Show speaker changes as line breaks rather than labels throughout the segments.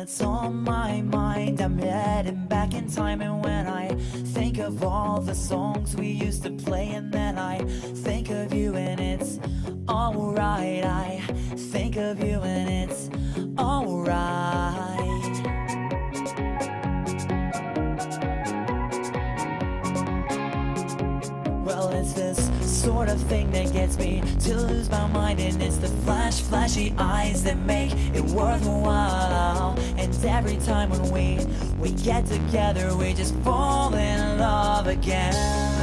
it's on my mind. I'm heading back in time, and when I think of all the songs we used to play, and then I think of you, and it's alright. I think of you, and it's alright. It's this sort of thing that gets me to lose my mind, and it's the flash, flashy eyes that make it worthwhile. And every time when we we get together, we just fall in love again.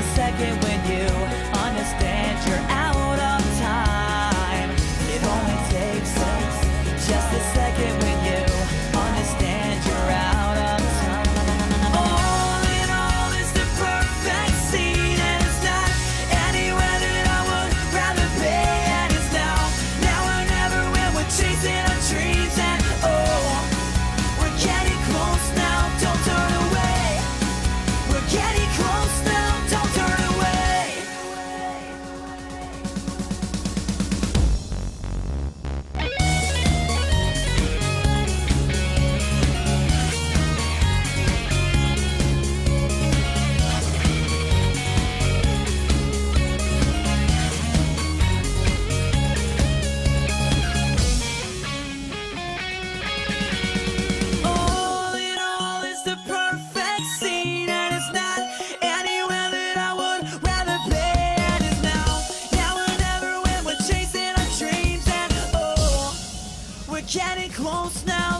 a second when you understand your Getting close now.